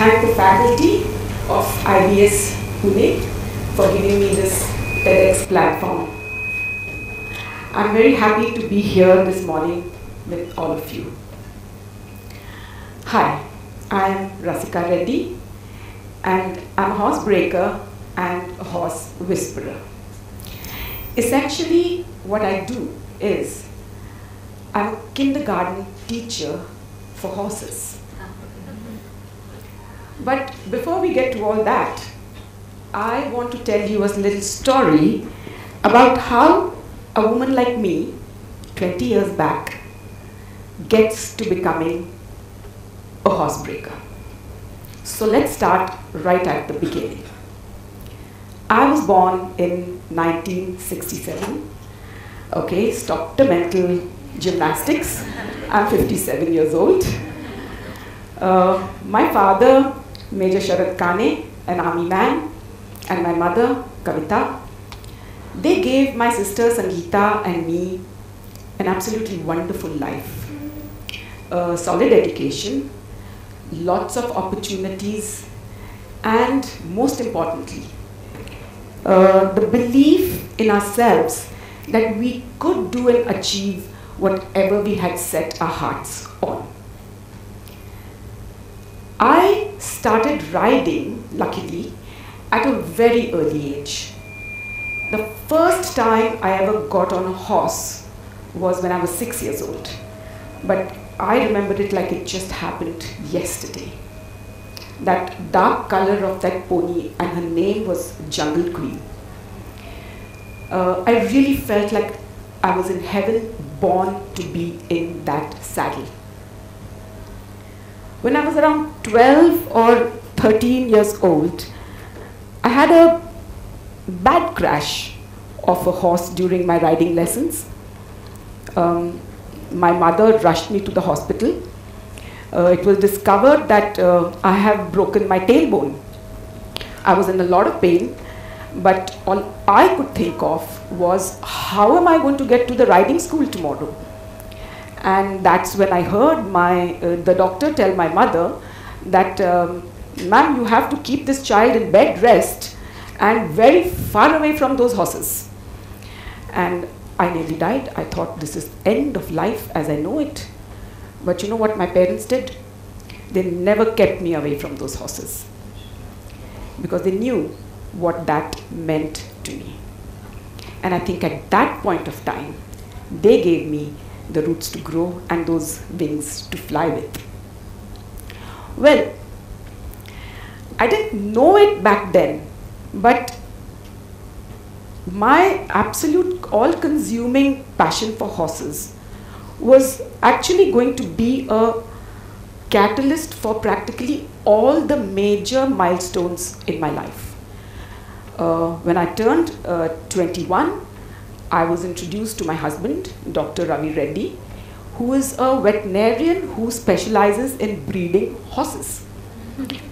thank the faculty of IBS Pune for giving me this TEDx platform. I'm very happy to be here this morning with all of you. Hi, I'm Rasika Reddy and I'm a horse breaker and a horse whisperer. Essentially, what I do is I'm a kindergarten teacher for horses. But before we get to all that, I want to tell you a little story about how a woman like me, 20 years back, gets to becoming a horsebreaker. So let's start right at the beginning. I was born in 1967. Okay, stopped the mental gymnastics. I'm 57 years old. Uh, my father, Major Sharad Kane, an army man, and my mother, Kavita, they gave my sister Sangeeta and me an absolutely wonderful life. A solid education, lots of opportunities, and most importantly, uh, the belief in ourselves that we could do and achieve whatever we had set our hearts on. I started riding, luckily, at a very early age. The first time I ever got on a horse was when I was six years old. But I remember it like it just happened yesterday. That dark color of that pony, and her name was Jungle Queen. Uh, I really felt like I was in heaven, born to be in that saddle. When I was around 12 or 13 years old, I had a bad crash of a horse during my riding lessons. Um, my mother rushed me to the hospital. Uh, it was discovered that uh, I have broken my tailbone. I was in a lot of pain, but all I could think of was how am I going to get to the riding school tomorrow? And that's when I heard my, uh, the doctor tell my mother that, um, ma'am, you have to keep this child in bed rest and very far away from those horses. And I nearly died. I thought this is end of life as I know it. But you know what my parents did? They never kept me away from those horses because they knew what that meant to me. And I think at that point of time, they gave me the roots to grow and those wings to fly with. Well, I didn't know it back then, but my absolute all consuming passion for horses was actually going to be a catalyst for practically all the major milestones in my life. Uh, when I turned uh, 21, I was introduced to my husband, Dr. Ravi Reddy, who is a veterinarian who specializes in breeding horses.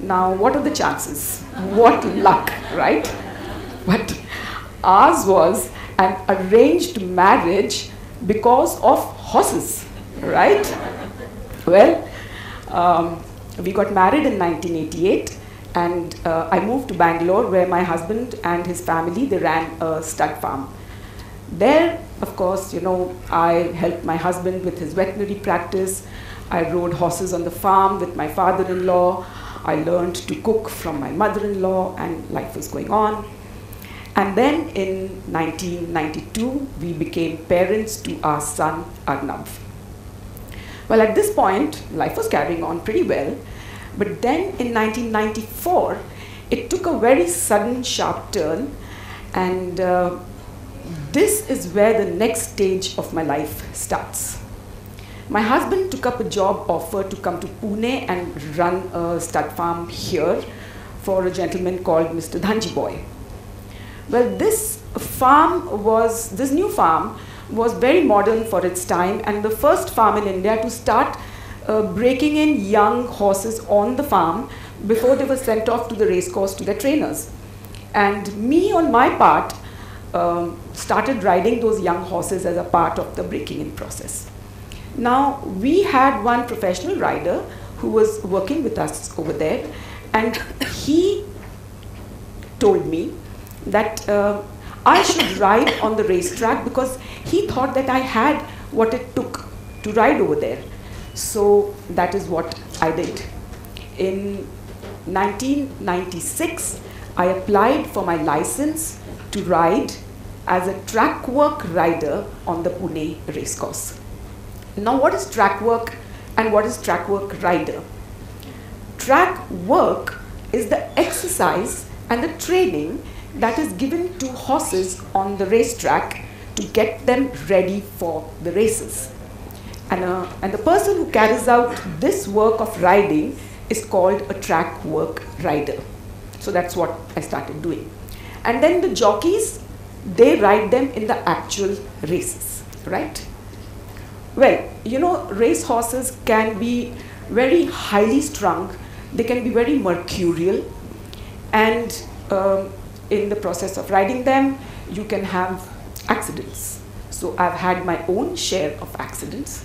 Now, what are the chances? What luck, right? But ours was an arranged marriage because of horses, right? Well, um, we got married in 1988 and uh, I moved to Bangalore where my husband and his family, they ran a stud farm. There, of course, you know, I helped my husband with his veterinary practice. I rode horses on the farm with my father-in-law. I learned to cook from my mother-in-law and life was going on. And then in 1992, we became parents to our son, Arnav. Well, at this point, life was carrying on pretty well. But then in 1994, it took a very sudden, sharp turn. And uh, this is where the next stage of my life starts. My husband took up a job offer to come to Pune and run a stud farm here for a gentleman called Mr. Dhanji Boy. Well, this farm was, this new farm was very modern for its time and the first farm in India to start uh, breaking in young horses on the farm before they were sent off to the racecourse to their trainers. And me, on my part, um, started riding those young horses as a part of the breaking in process. Now, we had one professional rider who was working with us over there, and he told me that uh, I should ride on the racetrack because he thought that I had what it took to ride over there. So that is what I did. In 1996, I applied for my license to ride as a track work rider on the Pune racecourse. Now, what is track work and what is track work rider? Track work is the exercise and the training that is given to horses on the racetrack to get them ready for the races. And, uh, and the person who carries out this work of riding is called a track work rider. So that's what I started doing. And then the jockeys, they ride them in the actual races, right? Well, you know, race horses can be very highly strung, they can be very mercurial, and um, in the process of riding them, you can have accidents. So I've had my own share of accidents.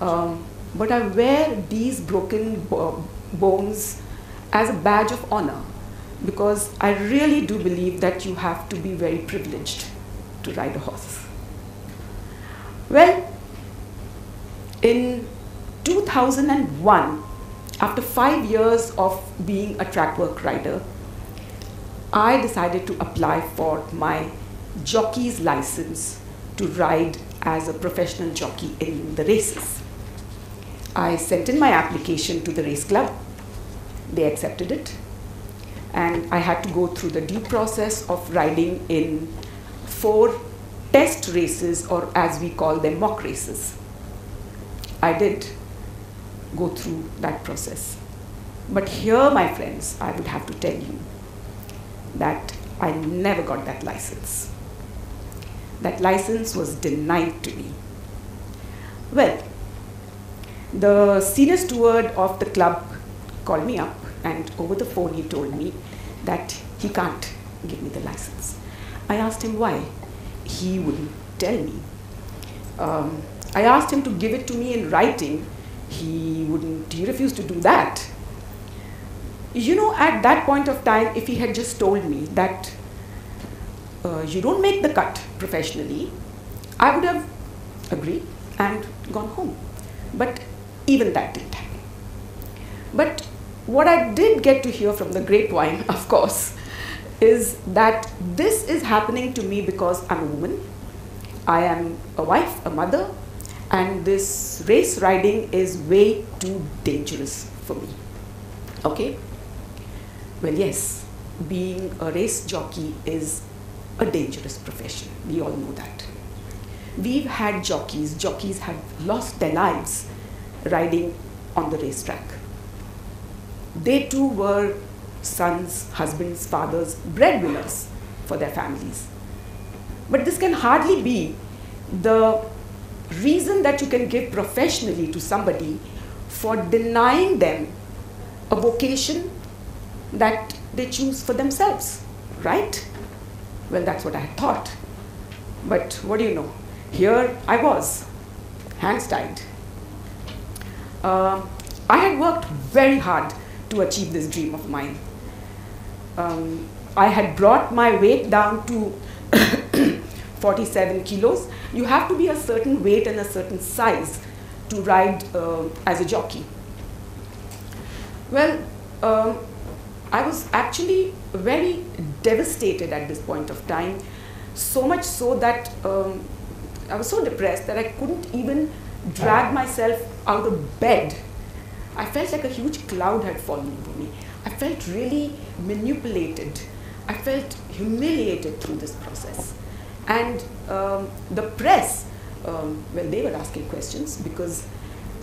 Um, but I wear these broken bo bones as a badge of honor because I really do believe that you have to be very privileged to ride a horse. Well, in 2001, after five years of being a track work rider, I decided to apply for my jockey's license to ride as a professional jockey in the races. I sent in my application to the race club. They accepted it. And I had to go through the due process of riding in four test races, or as we call them, mock races. I did go through that process. But here, my friends, I would have to tell you that I never got that license. That license was denied to me. Well, the senior steward of the club called me up and over the phone he told me that he can't give me the license. I asked him why. He wouldn't tell me. Um, I asked him to give it to me in writing. He wouldn't, he refused to do that. You know, at that point of time, if he had just told me that uh, you don't make the cut professionally, I would have agreed and gone home. But even that didn't happen. But what I did get to hear from the grapevine, of course, is that this is happening to me because I'm a woman. I am a wife, a mother, and this race riding is way too dangerous for me. Okay? Well, yes, being a race jockey is a dangerous profession. We all know that. We've had jockeys, jockeys have lost their lives riding on the racetrack. They too were sons, husbands, fathers, breadwinners for their families. But this can hardly be the reason that you can give professionally to somebody for denying them a vocation that they choose for themselves, right? Well, that's what I thought. But what do you know? Here I was, hands tied. Uh, I had worked very hard to achieve this dream of mine. Um, I had brought my weight down to 47 kilos. You have to be a certain weight and a certain size to ride uh, as a jockey. Well, um, I was actually very devastated at this point of time, so much so that um, I was so depressed that I couldn't even drag myself out of bed. I felt like a huge cloud had fallen over me. I felt really manipulated. I felt humiliated through this process. And um, the press, um, well, they were asking questions because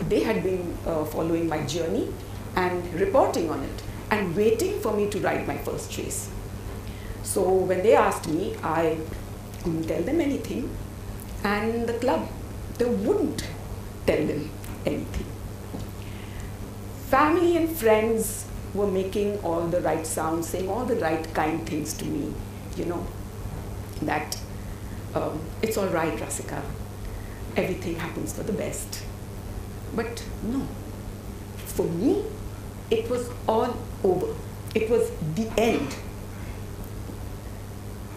they had been uh, following my journey and reporting on it and waiting for me to ride my first race. So when they asked me, I couldn't tell them anything. And the club, they wouldn't tell them anything. Family and friends were making all the right sounds, saying all the right kind things to me, you know, that um, it's all right, Rasika. Everything happens for the best. But no, for me, it was all over. It was the end.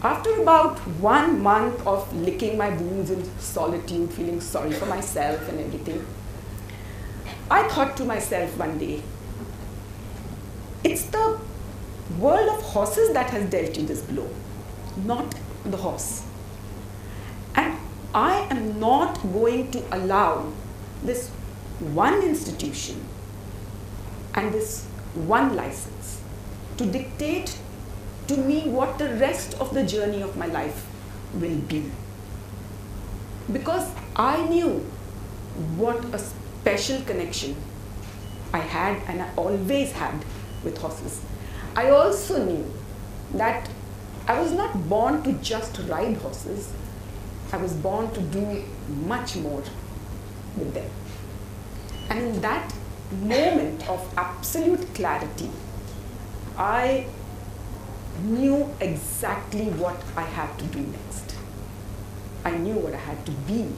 After about one month of licking my wounds in solitude, feeling sorry for myself and everything, I thought to myself one day, it's the world of horses that has dealt you this blow, not the horse. And I am not going to allow this one institution and this one license to dictate to me what the rest of the journey of my life will be. Because I knew what a special connection I had and I always had with horses. I also knew that I was not born to just ride horses, I was born to do much more with them. And in that moment of absolute clarity, I knew exactly what I had to do next. I knew what I had to be.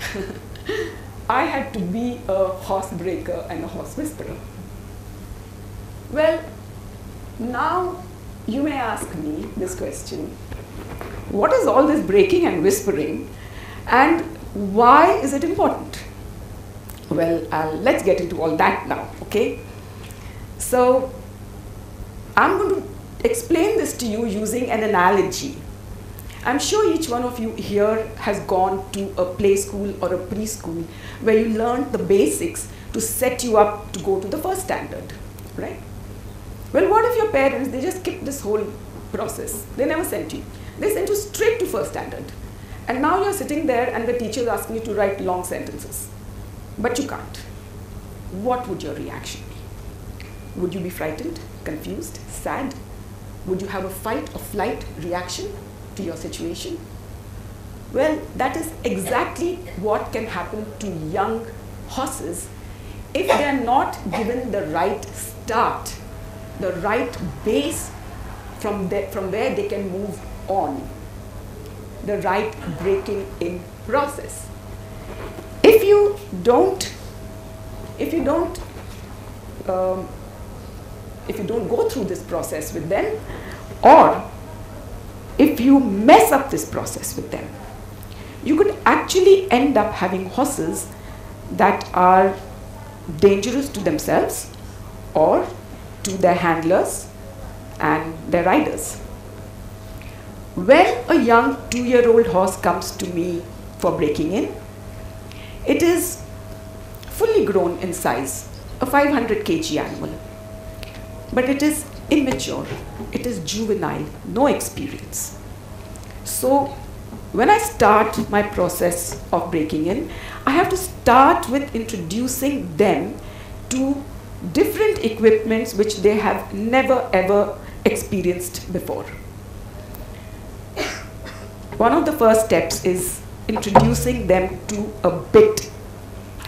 I had to be a horse breaker and a horse whisperer. Well, now you may ask me this question what is all this breaking and whispering, and why is it important? Well, let's get into all that now, okay? So, I'm going to explain this to you using an analogy. I'm sure each one of you here has gone to a play school or a preschool where you learned the basics to set you up to go to the first standard, right? Well, what if your parents, they just skipped this whole process? They never sent you. They sent you straight to first standard. And now you're sitting there and the teacher is asking you to write long sentences. But you can't. What would your reaction be? Would you be frightened, confused, sad? Would you have a fight or flight reaction to your situation? Well, that is exactly what can happen to young horses if they are not given the right start, the right base from, the, from where they can move on, the right breaking in process. If you don't, if you don't um, if you don't go through this process with them, or if you mess up this process with them, you could actually end up having horses that are dangerous to themselves or to their handlers and their riders. When a young two year old horse comes to me for breaking in, it is fully grown in size, a 500 kg animal but it is immature, it is juvenile, no experience. So when I start my process of breaking in, I have to start with introducing them to different equipments which they have never ever experienced before. One of the first steps is introducing them to a bit.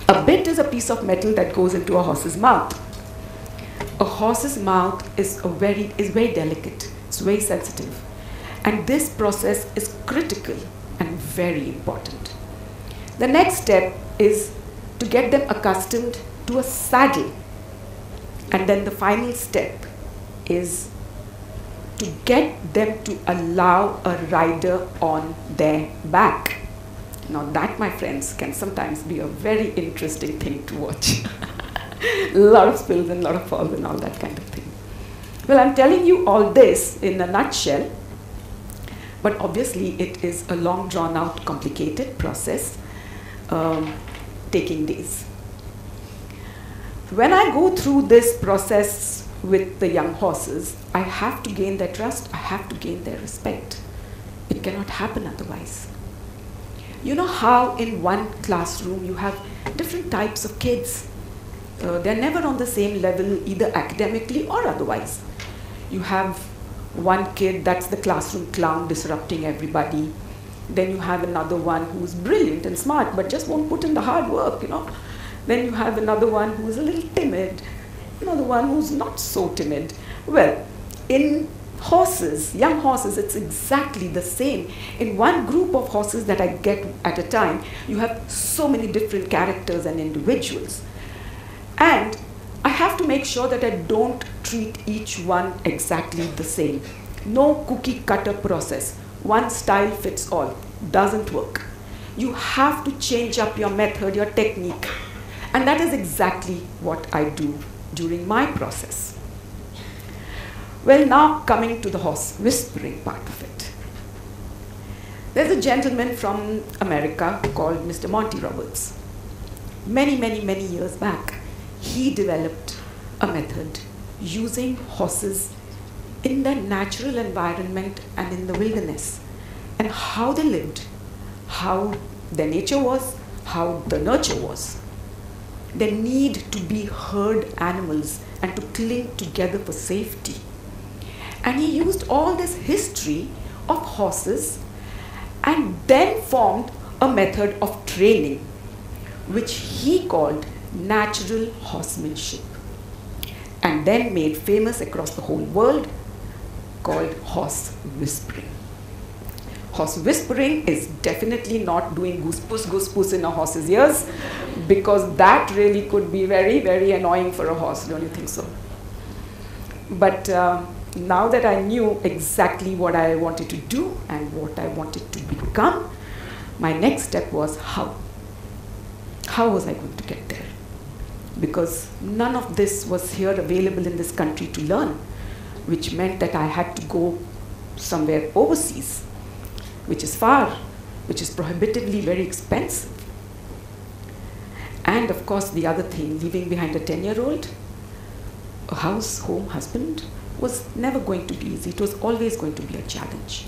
A bit is a piece of metal that goes into a horse's mouth a horse's mouth is a very is very delicate. It's very sensitive. And this process is critical and very important. The next step is to get them accustomed to a saddle. And then the final step is to get them to allow a rider on their back. Now that my friends can sometimes be a very interesting thing to watch a lot of spills and a lot of falls and all that kind of thing. Well, I'm telling you all this in a nutshell, but obviously it is a long drawn out, complicated process um, taking days. When I go through this process with the young horses, I have to gain their trust, I have to gain their respect. It cannot happen otherwise. You know how in one classroom you have different types of kids uh, they're never on the same level either academically or otherwise. You have one kid that's the classroom clown disrupting everybody. Then you have another one who's brilliant and smart but just won't put in the hard work, you know. Then you have another one who's a little timid, another one who's not so timid. Well, in Horses, young horses, it's exactly the same. In one group of horses that I get at a time, you have so many different characters and individuals. And I have to make sure that I don't treat each one exactly the same. No cookie cutter process. One style fits all. Doesn't work. You have to change up your method, your technique. And that is exactly what I do during my process. Well, now coming to the horse whispering part of it. There's a gentleman from America called Mr. Monty Roberts. Many, many, many years back, he developed a method using horses in the natural environment and in the wilderness and how they lived, how their nature was, how the nurture was. They need to be herd animals and to cling together for safety. And he used all this history of horses and then formed a method of training, which he called natural horsemanship, and then made famous across the whole world called horse whispering. Horse whispering is definitely not doing goose puss goose puss in a horse's ears because that really could be very, very annoying for a horse, don't you think so? But uh, now that I knew exactly what I wanted to do and what I wanted to become, my next step was how. How was I going to get there? Because none of this was here available in this country to learn, which meant that I had to go somewhere overseas, which is far, which is prohibitively very expensive. And of course, the other thing, leaving behind a 10 year old, a house, home, husband, was never going to be easy. It was always going to be a challenge.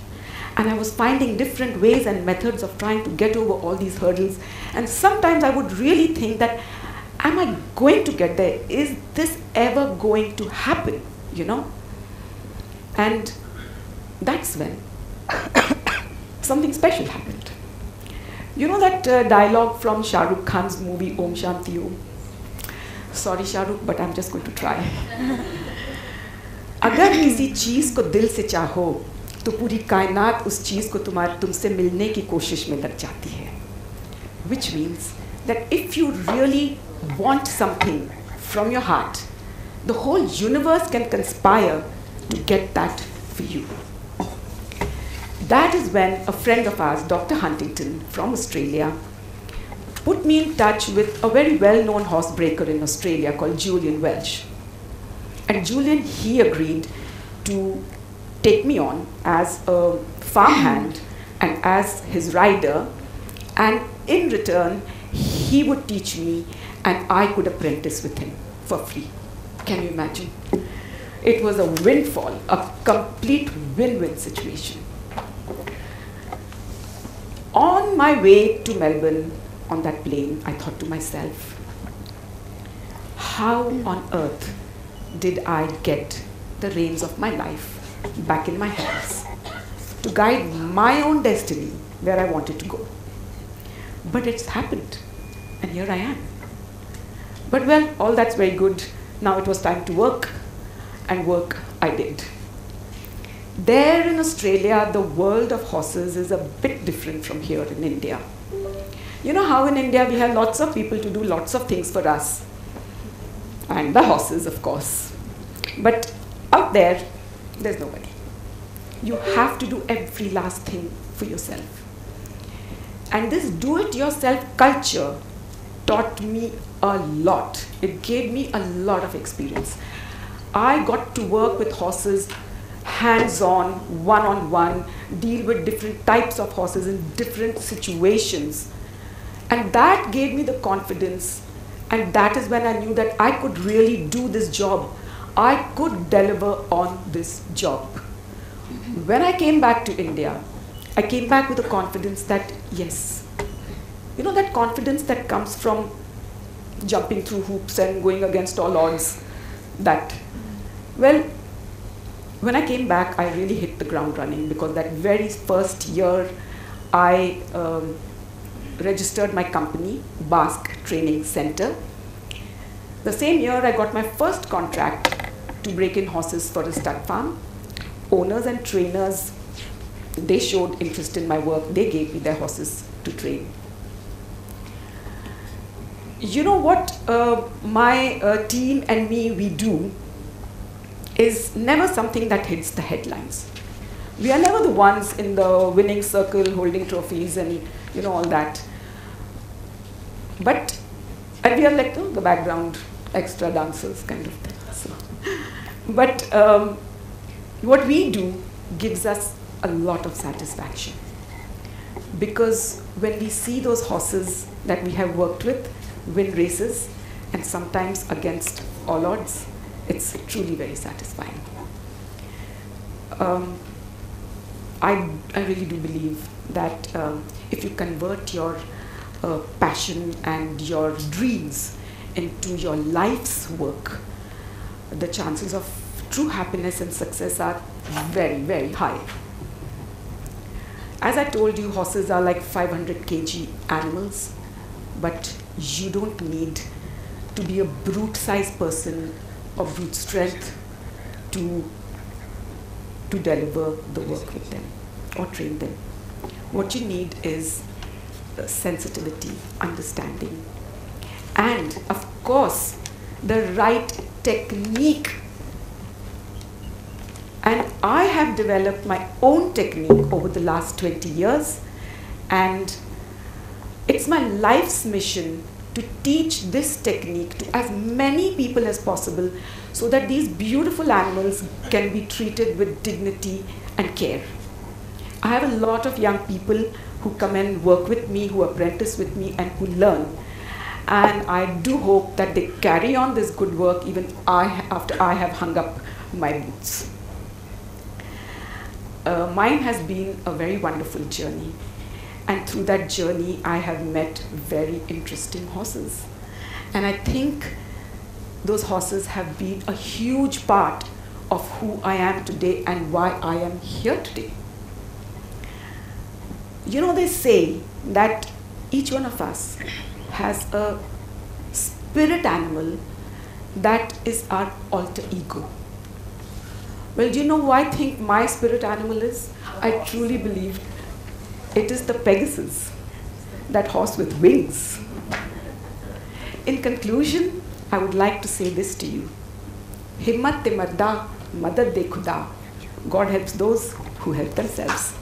And I was finding different ways and methods of trying to get over all these hurdles. And sometimes I would really think that, am I going to get there? Is this ever going to happen? You know? And that's when something special happened. You know that uh, dialogue from Shah Rukh Khan's movie Om Shanti Om? Sorry, Shah Rukh, but I'm just going to try. अगर किसी चीज को दिल से चाहो तो पूरी कायनात उस चीज को तुम्हारे तुमसे मिलने की कोशिश में लग जाती है which means that if you really want something from your heart, the whole universe can conspire to get that for you. That is when a friend of ours, Dr. Huntington from Australia, put me in touch with a very well known horsebreaker in Australia called Julian Welsh. And Julian, he agreed to take me on as a farmhand and as his rider. And in return, he would teach me and I could apprentice with him for free. Can you imagine? It was a windfall, a complete win win situation. On my way to Melbourne on that plane, I thought to myself, how on earth did I get the reins of my life back in my hands to guide my own destiny where I wanted to go? But it's happened, and here I am. But well, all that's very good. Now it was time to work, and work I did. There in Australia, the world of horses is a bit different from here in India. You know how in India we have lots of people to do lots of things for us, and the horses, of course. But out there, there's nobody. You have to do every last thing for yourself. And this do it yourself culture taught me a lot. It gave me a lot of experience. I got to work with horses hands on, one on one, deal with different types of horses in different situations. And that gave me the confidence. And that is when I knew that I could really do this job. I could deliver on this job. When I came back to India, I came back with the confidence that, yes, you know, that confidence that comes from jumping through hoops and going against all odds. That, well, when I came back, I really hit the ground running because that very first year, I um, registered my company, Basque Training Center. The same year, I got my first contract to break in horses for a stud farm. owners and trainers, they showed interest in my work. They gave me their horses to train. You know what uh, my uh, team and me, we do is never something that hits the headlines. We are never the ones in the winning circle holding trophies and you know all that. But and we are like the background extra dancers kind of thing. So, but um, what we do gives us a lot of satisfaction because when we see those horses that we have worked with win races and sometimes against all odds, it's truly very satisfying. Um, I, I really do believe that um, if you convert your uh, passion and your dreams into your life's work, the chances of true happiness and success are very, very high. As I told you, horses are like 500 kg animals, but you don't need to be a brute sized person of brute strength to, to deliver the work with them or train them. What you need is sensitivity, understanding, and of course, the right technique. And I have developed my own technique over the last 20 years, and it's my life's mission to teach this technique to as many people as possible so that these beautiful animals can be treated with dignity and care. I have a lot of young people who come and work with me, who apprentice with me, and who learn. And I do hope that they carry on this good work even I, after I have hung up my boots. Uh, mine has been a very wonderful journey. And through that journey, I have met very interesting horses. And I think those horses have been a huge part of who I am today and why I am here today. You know, they say that each one of us has a spirit animal that is our alter ego. Well, do you know why I think my spirit animal is? I truly believe it is the Pegasus, that horse with wings. In conclusion, I would like to say this to you. Himmat te madda, madad de khuda. God helps those who help themselves.